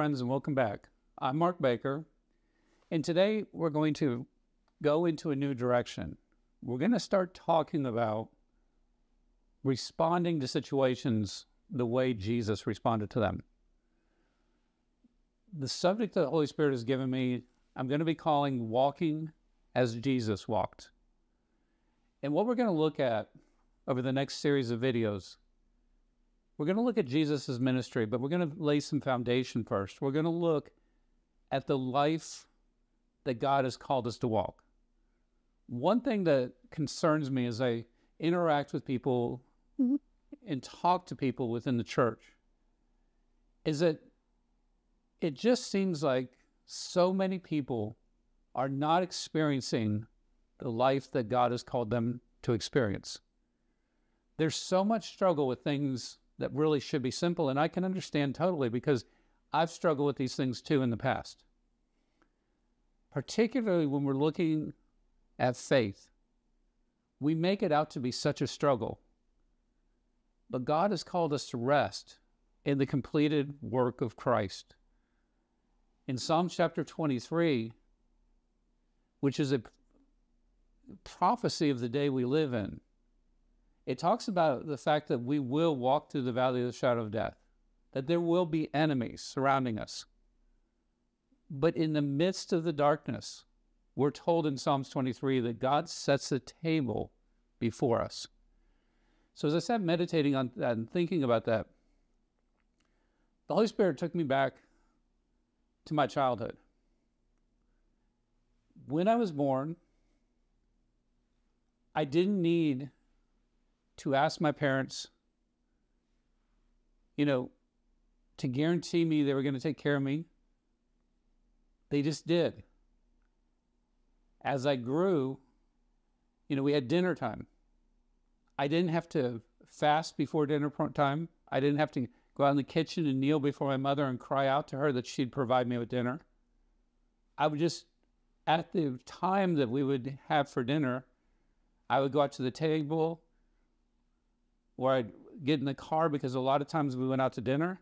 Friends, and welcome back. I'm Marc Baker, and today we're going to go into a new direction. We're going to start talking about responding to situations the way Jesus responded to them. The subject that the Holy Spirit has given me, I'm going to be calling Walking as Jesus Walked. And what we're going to look at over the next series of videos we're going to look at Jesus' ministry, but we're going to lay some foundation first. We're going to look at the life that God has called us to walk. One thing that concerns me as I interact with people and talk to people within the church is that it just seems like so many people are not experiencing the life that God has called them to experience. There's so much struggle with things that really should be simple. And I can understand totally because I've struggled with these things too in the past. Particularly when we're looking at faith, we make it out to be such a struggle. But God has called us to rest in the completed work of Christ. In Psalm chapter 23, which is a prophecy of the day we live in, it talks about the fact that we will walk through the valley of the shadow of death, that there will be enemies surrounding us. But in the midst of the darkness, we're told in Psalms 23 that God sets a table before us. So as I sat meditating on that and thinking about that, the Holy Spirit took me back to my childhood. When I was born, I didn't need to ask my parents, you know, to guarantee me they were going to take care of me. They just did. As I grew, you know, we had dinner time. I didn't have to fast before dinner time. I didn't have to go out in the kitchen and kneel before my mother and cry out to her that she'd provide me with dinner. I would just, at the time that we would have for dinner, I would go out to the table or I'd get in the car because a lot of times we went out to dinner,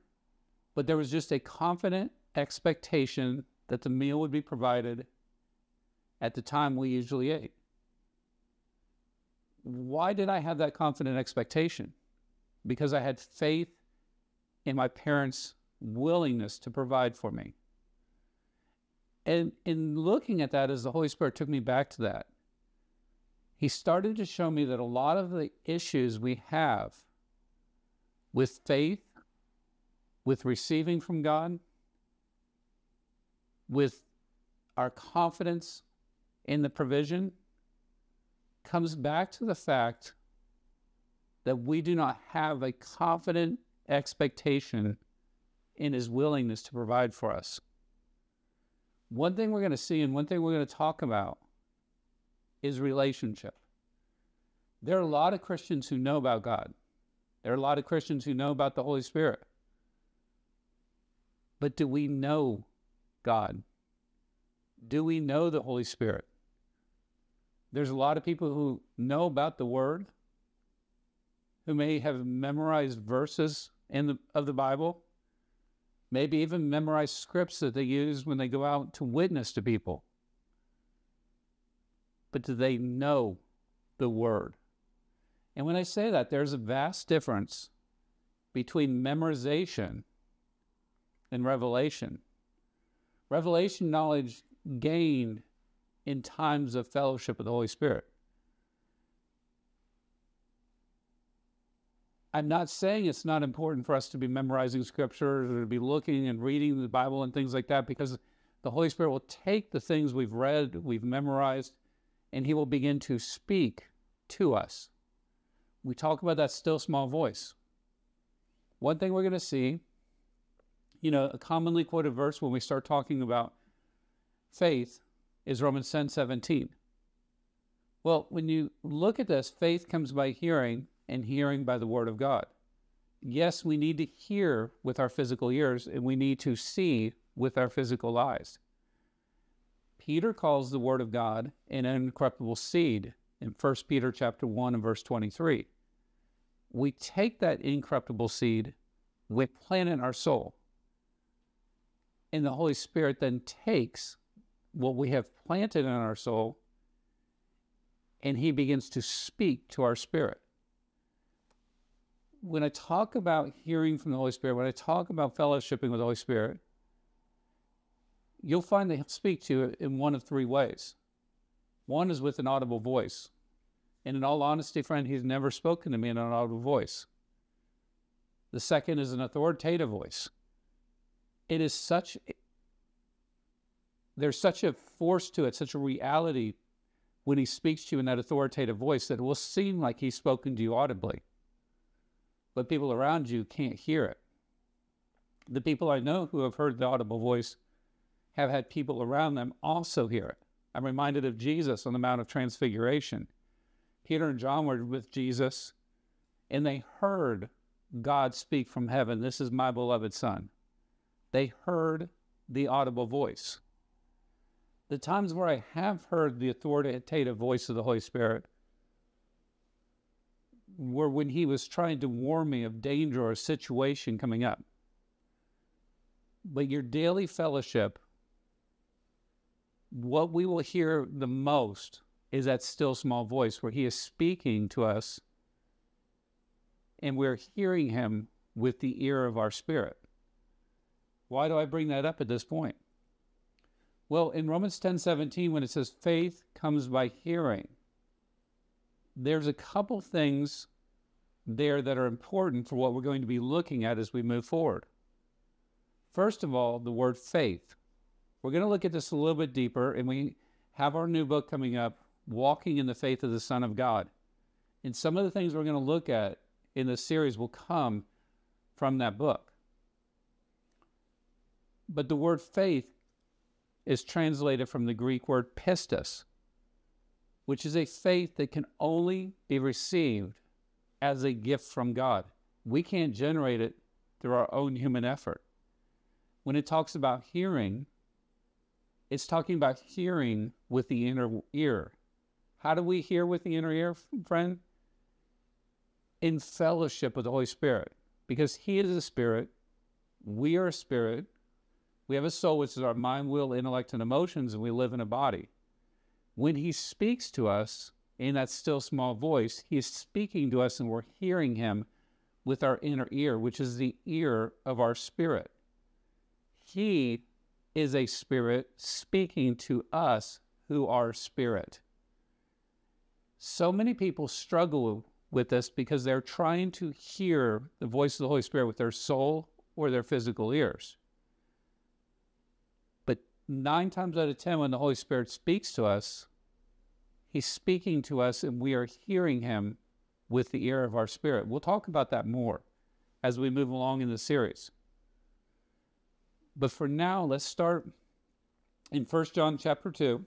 but there was just a confident expectation that the meal would be provided at the time we usually ate. Why did I have that confident expectation? Because I had faith in my parents' willingness to provide for me. And in looking at that, as the Holy Spirit took me back to that, he started to show me that a lot of the issues we have with faith, with receiving from God, with our confidence in the provision, comes back to the fact that we do not have a confident expectation in his willingness to provide for us. One thing we're going to see and one thing we're going to talk about is relationship. There are a lot of Christians who know about God. There are a lot of Christians who know about the Holy Spirit. But do we know God? Do we know the Holy Spirit? There's a lot of people who know about the Word, who may have memorized verses in the, of the Bible, maybe even memorized scripts that they use when they go out to witness to people but do they know the Word? And when I say that, there's a vast difference between memorization and revelation. Revelation knowledge gained in times of fellowship with the Holy Spirit. I'm not saying it's not important for us to be memorizing scriptures or to be looking and reading the Bible and things like that because the Holy Spirit will take the things we've read, we've memorized, and he will begin to speak to us. We talk about that still small voice. One thing we're going to see, you know, a commonly quoted verse when we start talking about faith is Romans 10 17. Well, when you look at this, faith comes by hearing, and hearing by the word of God. Yes, we need to hear with our physical ears, and we need to see with our physical eyes. Peter calls the word of God an incorruptible seed in 1 Peter chapter 1 and verse 23. We take that incorruptible seed, we plant it in our soul. And the Holy Spirit then takes what we have planted in our soul and he begins to speak to our spirit. When I talk about hearing from the Holy Spirit, when I talk about fellowshipping with the Holy Spirit, you'll find that he'll speak to you in one of three ways. One is with an audible voice. And in all honesty, friend, he's never spoken to me in an audible voice. The second is an authoritative voice. It is such, there's such a force to it, such a reality when he speaks to you in that authoritative voice that it will seem like he's spoken to you audibly. But people around you can't hear it. The people I know who have heard the audible voice have had people around them also hear it. I'm reminded of Jesus on the Mount of Transfiguration. Peter and John were with Jesus, and they heard God speak from heaven, This is my beloved Son. They heard the audible voice. The times where I have heard the authoritative voice of the Holy Spirit were when He was trying to warn me of danger or situation coming up. But your daily fellowship, what we will hear the most is that still small voice where He is speaking to us and we're hearing him with the ear of our spirit. Why do I bring that up at this point? Well, in Romans 10 17, when it says faith comes by hearing, there's a couple things there that are important for what we're going to be looking at as we move forward. First of all, the word faith. We're going to look at this a little bit deeper, and we have our new book coming up, Walking in the Faith of the Son of God. And some of the things we're going to look at in this series will come from that book. But the word faith is translated from the Greek word pistis, which is a faith that can only be received as a gift from God. We can't generate it through our own human effort. When it talks about hearing, it's talking about hearing with the inner ear. How do we hear with the inner ear, friend? in fellowship with the Holy Spirit because He is a spirit. We are a spirit. We have a soul, which is our mind, will, intellect, and emotions, and we live in a body. When He speaks to us in that still small voice, He is speaking to us and we're hearing Him with our inner ear, which is the ear of our spirit. He is a spirit speaking to us who are spirit. So many people struggle with this because they're trying to hear the voice of the Holy Spirit with their soul or their physical ears. But nine times out of ten, when the Holy Spirit speaks to us, He's speaking to us and we are hearing Him with the ear of our spirit. We'll talk about that more as we move along in the series. But for now, let's start in 1 John chapter 2.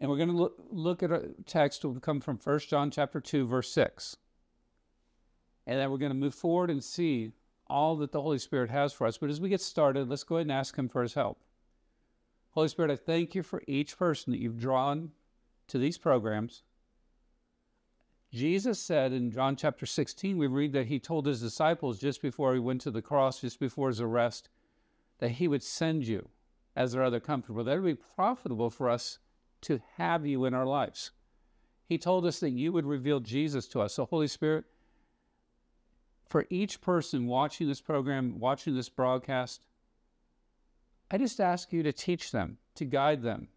And we're going to look, look at a text that will come from 1 John chapter 2, verse 6. And then we're going to move forward and see all that the Holy Spirit has for us. But as we get started, let's go ahead and ask Him for His help. Holy Spirit, I thank you for each person that you've drawn to these programs. Jesus said in John chapter 16, we read that he told his disciples just before he went to the cross, just before his arrest, that he would send you as their other comforter. That would be profitable for us to have you in our lives. He told us that you would reveal Jesus to us. So, Holy Spirit, for each person watching this program, watching this broadcast, I just ask you to teach them, to guide them.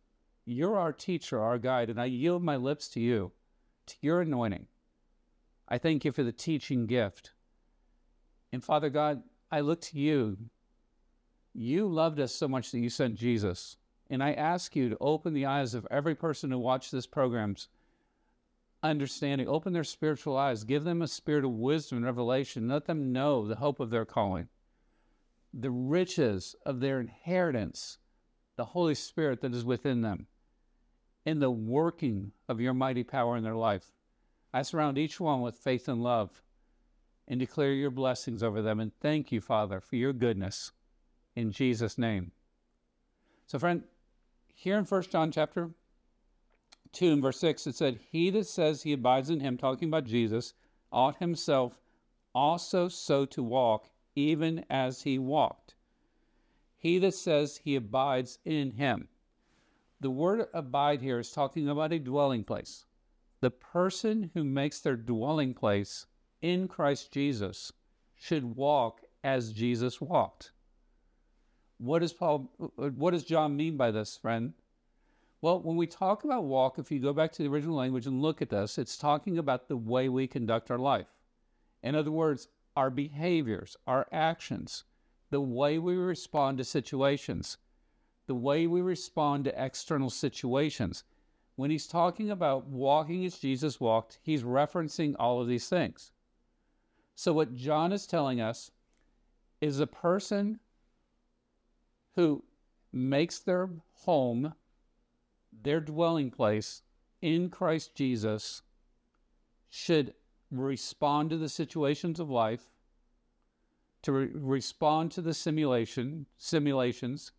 You're our teacher, our guide, and I yield my lips to you, to your anointing. I thank you for the teaching gift. And Father God, I look to you. You loved us so much that you sent Jesus. And I ask you to open the eyes of every person who watches this program's understanding, open their spiritual eyes, give them a spirit of wisdom and revelation, let them know the hope of their calling, the riches of their inheritance, the Holy Spirit that is within them, and the working of your mighty power in their life. I surround each one with faith and love and declare your blessings over them. And thank you, Father, for your goodness. In Jesus' name. So, friend, here in First John chapter 2 and verse 6, it said, He that says he abides in him, talking about Jesus, ought himself also so to walk, even as he walked. He that says he abides in him. The word abide here is talking about a dwelling place. The person who makes their dwelling place in Christ Jesus should walk as Jesus walked. What does Paul what does John mean by this, friend? Well, when we talk about walk, if you go back to the original language and look at this, it's talking about the way we conduct our life. In other words, our behaviors, our actions, the way we respond to situations, the way we respond to external situations. When he's talking about walking as Jesus walked, he's referencing all of these things. So, what John is telling us is a person who makes their home, their dwelling place in Christ Jesus, should respond to the situations of life, to re- respond to the simulation simulations,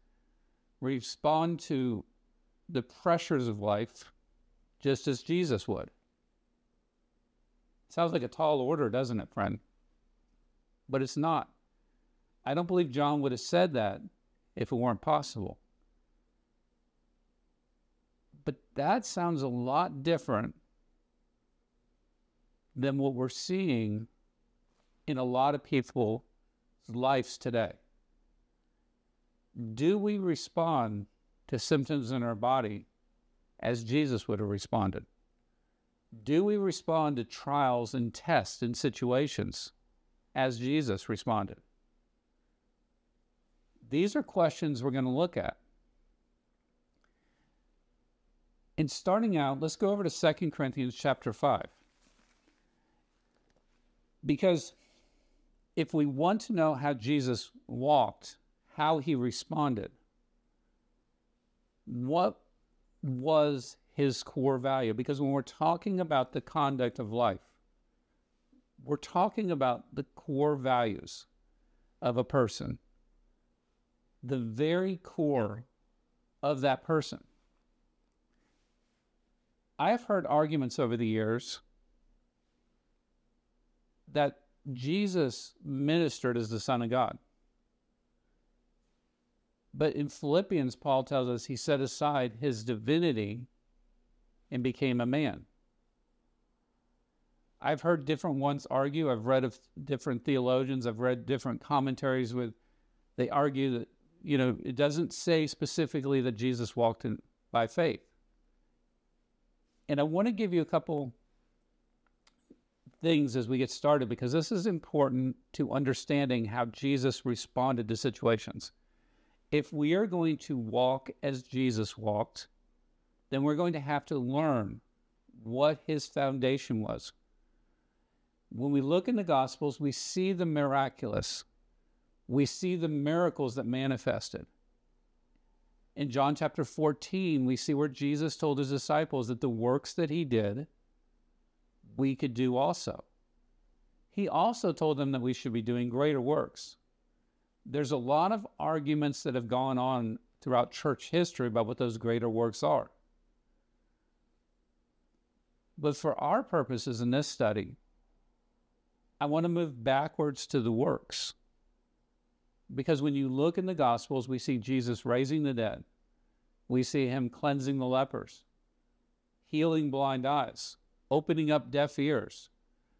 respond to the pressures of life, just as Jesus would. Sounds like a tall order, doesn't it, friend? But it's not. I don't believe John would have said that if it weren't possible. But that sounds a lot different than what we're seeing in a lot of people's lives today. Do we respond to symptoms in our body as Jesus would have responded? Do we respond to trials and tests and situations as Jesus responded? These are questions we're going to look at. And starting out, let's go over to 2 Corinthians chapter 5. Because if we want to know how Jesus walked, how he responded, what was his core value? Because when we're talking about the conduct of life, we're talking about the core values of a person, the very core of that person. I've heard arguments over the years that Jesus ministered as the Son of God. But in Philippians, Paul tells us he set aside his divinity and became a man. I've heard different ones argue. I've read of different theologians. I've read different commentaries with. They argue that you know it doesn't say specifically that Jesus walked in by faith. And I want to give you a couple things as we get started because this is important to understanding how Jesus responded to situations. If we are going to walk as Jesus walked, then we're going to have to learn what his foundation was. When we look in the Gospels, we see the miraculous, we see the miracles that manifested. In John chapter 14, we see where Jesus told his disciples that the works that he did, we could do also. He also told them that we should be doing greater works. There's a lot of arguments that have gone on throughout church history about what those greater works are. But for our purposes in this study, I want to move backwards to the works. Because when you look in the Gospels, we see Jesus raising the dead, we see him cleansing the lepers, healing blind eyes, opening up deaf ears.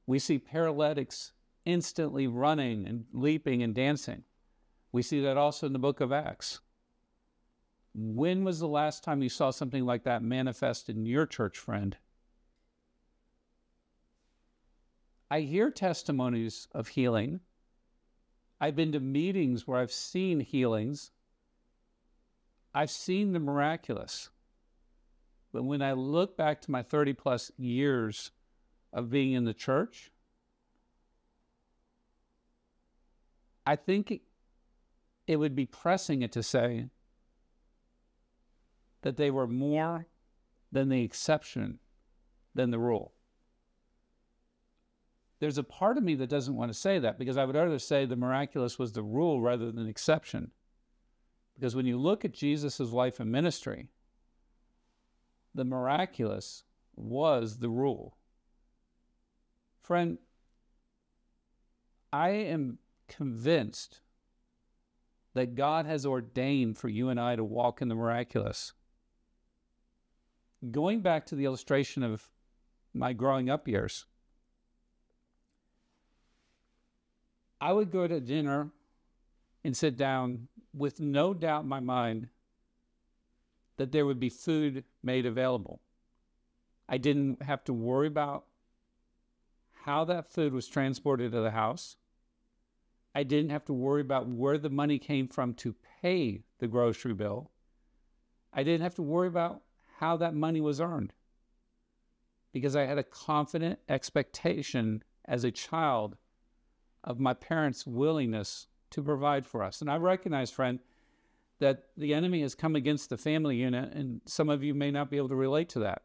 We see paralytics instantly running and leaping and dancing. We see that also in the book of Acts. When was the last time you saw something like that manifest in your church, friend? I hear testimonies of healing. I've been to meetings where I've seen healings. I've seen the miraculous. But when I look back to my 30 plus years of being in the church, I think it, would be pressing it to say that they were more than the exception than the rule. There's a part of me that doesn't want to say that because I would rather say the miraculous was the rule rather than exception. Because when you look at Jesus' life and ministry, the miraculous was the rule. Friend, I am convinced that God has ordained for you and I to walk in the miraculous. Going back to the illustration of my growing up years, I would go to dinner and sit down with no doubt in my mind that there would be food made available. I didn't have to worry about how that food was transported to the house. I didn't have to worry about where the money came from to pay the grocery bill. I didn't have to worry about how that money was earned because I had a confident expectation as a child of my parents' willingness to provide for us. And I recognize, friend, that the enemy has come against the family unit, and some of you may not be able to relate to that.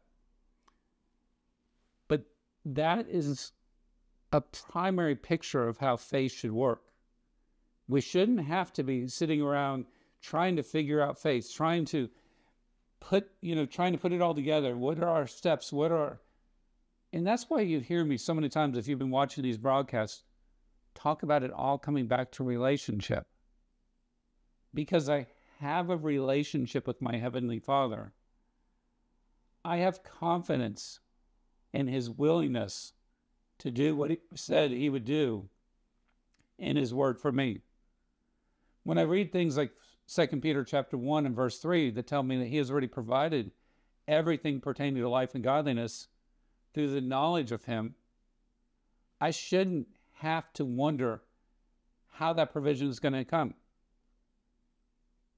But that is a primary picture of how faith should work. We shouldn't have to be sitting around trying to figure out faith, trying to put, you know, trying to put it all together. What are our steps? What are, and that's why you hear me so many times if you've been watching these broadcasts talk about it all coming back to relationship. Because I have a relationship with my Heavenly Father, I have confidence in His willingness to do what He said He would do in His Word for me. When I read things like 2 Peter chapter 1 and verse 3 that tell me that He has already provided everything pertaining to life and godliness through the knowledge of Him, I shouldn't have to wonder how that provision is going to come.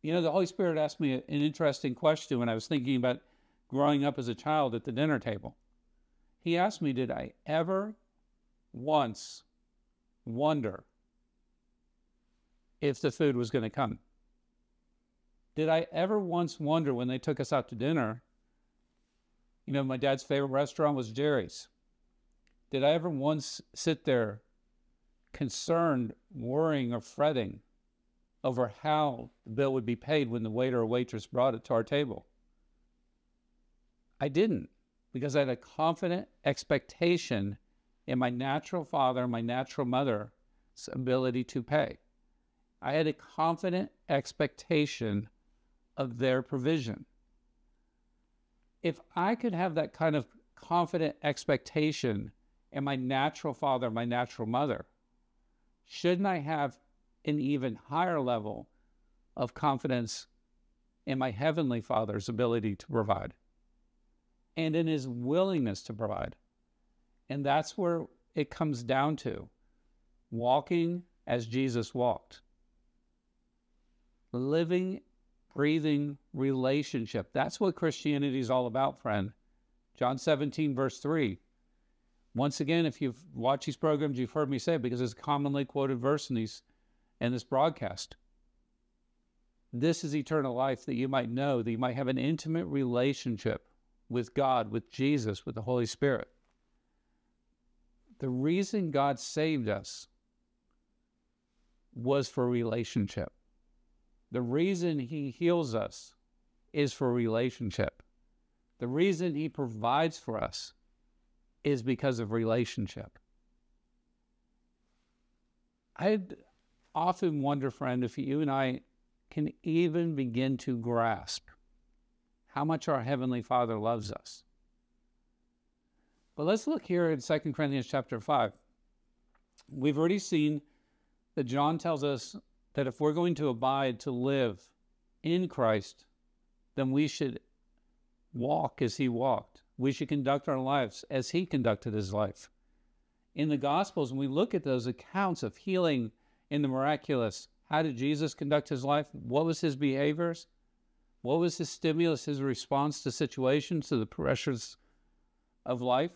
You know, the Holy Spirit asked me an interesting question when I was thinking about growing up as a child at the dinner table. He asked me, Did I ever once wonder if the food was going to come? Did I ever once wonder when they took us out to dinner? You know, my dad's favorite restaurant was Jerry's. Did I ever once sit there concerned, worrying, or fretting over how the bill would be paid when the waiter or waitress brought it to our table. I didn't because I had a confident expectation in my natural father and my natural mother's ability to pay. I had a confident expectation of their provision. If I could have that kind of confident expectation in my natural father, my natural mother, shouldn't I have an even higher level of confidence in my Heavenly Father's ability to provide and in His willingness to provide? And that's where it comes down to walking as Jesus walked, living, breathing relationship. That's what Christianity is all about, friend. John 17, verse 3 once again, if you've watched these programs, you've heard me say it because it's a commonly quoted verse in these in this broadcast. This is eternal life that you might know, that you might have an intimate relationship with God, with Jesus, with the Holy Spirit. The reason God saved us was for relationship. The reason He heals us is for relationship. The reason He provides for us is because of relationship. I often wonder, friend, if you and I can even begin to grasp how much our Heavenly Father loves us. But let's look here in 2 Corinthians chapter 5. We've already seen that John tells us that if we're going to abide to live in Christ, then we should walk as he walked we should conduct our lives as he conducted his life. In the Gospels, when we look at those accounts of healing in the miraculous, how did Jesus conduct his life? What was his behaviors? What was his stimulus, his response to situations, to the pressures of life?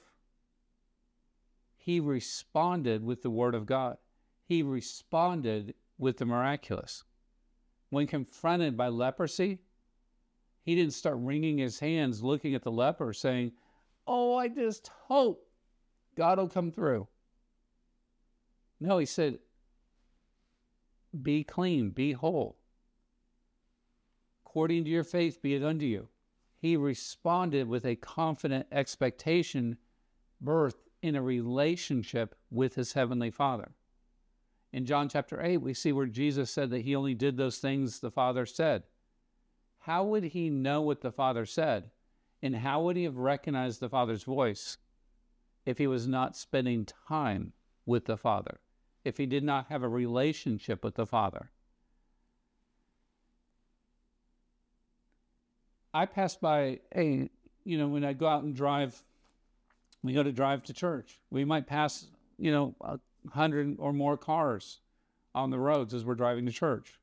He responded with the Word of God. He responded with the miraculous. When confronted by leprosy, he didn't start wringing his hands looking at the leper saying, Oh, I just hope God will come through. No, he said, Be clean, be whole. According to your faith, be it unto you. He responded with a confident expectation, birth in a relationship with his heavenly Father. In John chapter 8, we see where Jesus said that he only did those things the Father said. How would he know what the Father said? And how would he have recognized the Father's voice if he was not spending time with the Father? If he did not have a relationship with the Father? I pass by a, you know, when I go out and drive, we go to drive to church. We might pass, you know, a hundred or more cars on the roads as we're driving to church.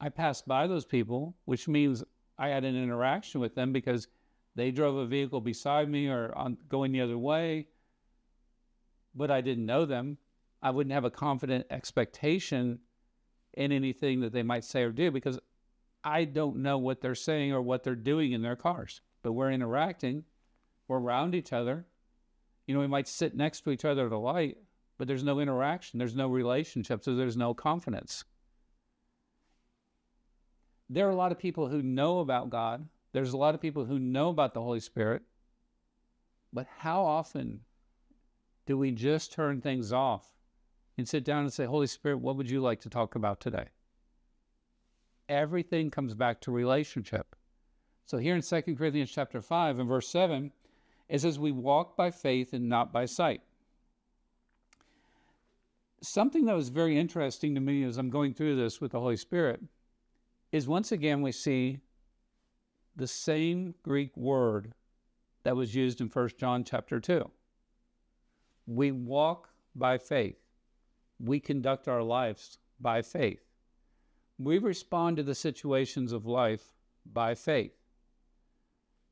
I passed by those people, which means I had an interaction with them because they drove a vehicle beside me or on, going the other way, but I didn't know them. I wouldn't have a confident expectation in anything that they might say or do because I don't know what they're saying or what they're doing in their cars, but we're interacting. We're around each other. You know, we might sit next to each other at a light, but there's no interaction, there's no relationship, so there's no confidence. There are a lot of people who know about God, there's a lot of people who know about the Holy Spirit, but how often do we just turn things off and sit down and say, Holy Spirit, what would you like to talk about today? everything comes back to relationship. So here in 2 Corinthians chapter 5 and verse 7, it says, We walk by faith and not by sight. Something that was very interesting to me as I'm going through this with the Holy Spirit is once again we see the same Greek word that was used in 1 John chapter 2. We walk by faith. We conduct our lives by faith. We respond to the situations of life by faith.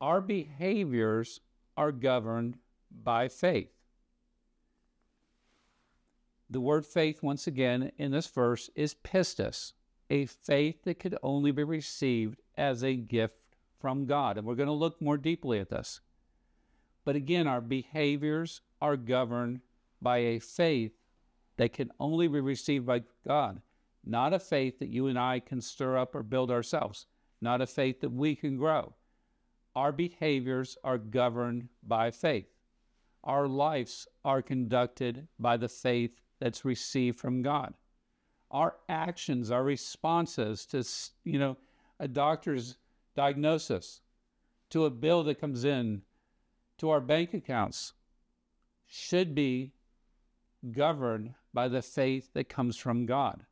Our behaviors are governed by faith. The word faith, once again, in this verse is pistis, a faith that could only be received as a gift from God. And we're going to look more deeply at this. But again, our behaviors are governed by a faith that can only be received by God not a faith that you and I can stir up or build ourselves, not a faith that we can grow. Our behaviors are governed by faith. Our lives are conducted by the faith that's received from God. Our actions, our responses to, you know, a doctor's diagnosis, to a bill that comes in, to our bank accounts, should be governed by the faith that comes from God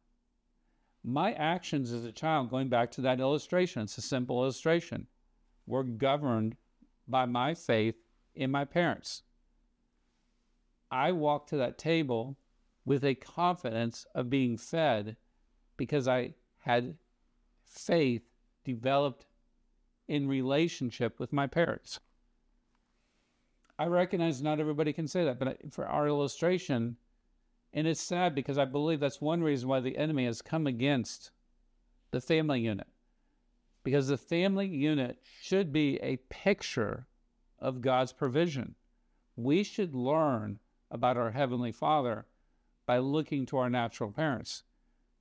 my actions as a child, going back to that illustration, it's a simple illustration, were governed by my faith in my parents. I walked to that table with a confidence of being fed because I had faith developed in relationship with my parents. I recognize not everybody can say that, but for our illustration, and it's sad because I believe that's one reason why the enemy has come against the family unit. Because the family unit should be a picture of God's provision. We should learn about our Heavenly Father by looking to our natural parents.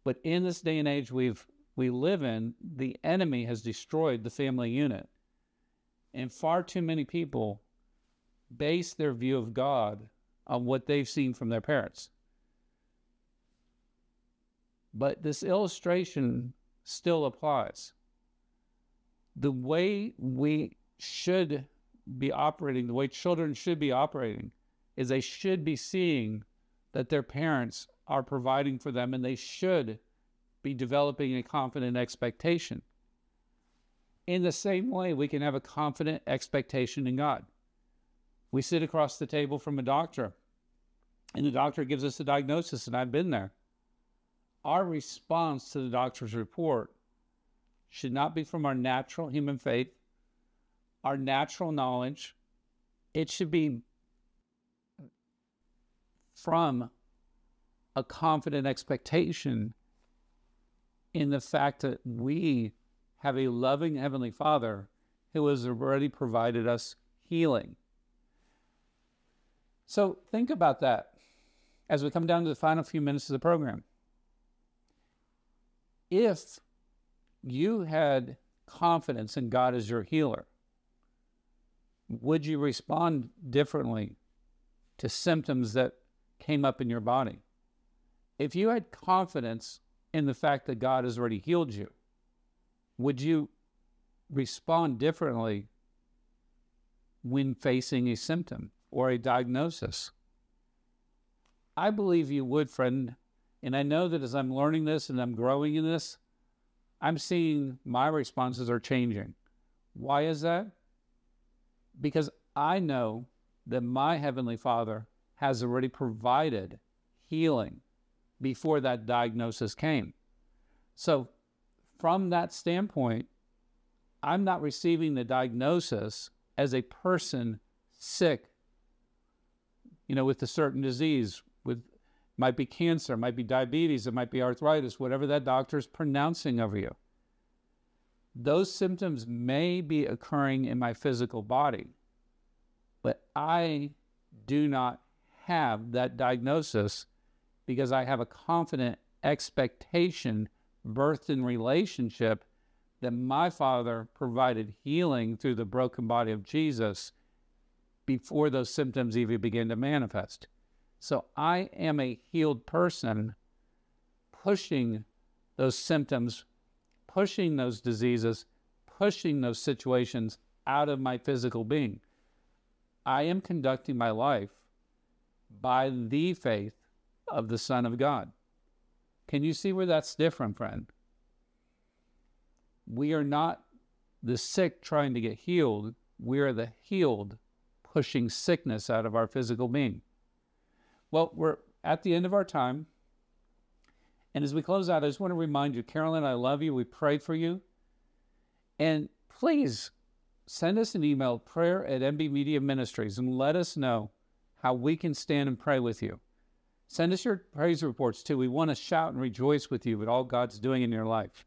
But in this day and age we've we live in, the enemy has destroyed the family unit. And far too many people base their view of God on what they've seen from their parents. But this illustration still applies. The way we should be operating, the way children should be operating, is they should be seeing that their parents are providing for them and they should be developing a confident expectation. In the same way, we can have a confident expectation in God. We sit across the table from a doctor, and the doctor gives us a diagnosis, and I've been there our response to the doctor's report should not be from our natural human faith, our natural knowledge. It should be from a confident expectation in the fact that we have a loving Heavenly Father who has already provided us healing. So think about that as we come down to the final few minutes of the program if you had confidence in God as your healer, would you respond differently to symptoms that came up in your body? If you had confidence in the fact that God has already healed you, would you respond differently when facing a symptom or a diagnosis? I believe you would, friend. And I know that as I'm learning this and I'm growing in this, I'm seeing my responses are changing. Why is that? Because I know that my Heavenly Father has already provided healing before that diagnosis came. So, from that standpoint, I'm not receiving the diagnosis as a person sick, you know, with a certain disease, with might be cancer, might be diabetes, it might be arthritis, whatever that doctor is pronouncing over you. Those symptoms may be occurring in my physical body, but I do not have that diagnosis because I have a confident expectation birthed in relationship that my Father provided healing through the broken body of Jesus before those symptoms even begin to manifest. So I am a healed person pushing those symptoms, pushing those diseases, pushing those situations out of my physical being. I am conducting my life by the faith of the Son of God. Can you see where that's different, friend? We are not the sick trying to get healed. We are the healed pushing sickness out of our physical being. Well, we're at the end of our time. And as we close out, I just want to remind you, Carolyn, I love you. We pray for you. And please send us an email, prayer at MB Media Ministries, and let us know how we can stand and pray with you. Send us your praise reports too. We want to shout and rejoice with you at all God's doing in your life.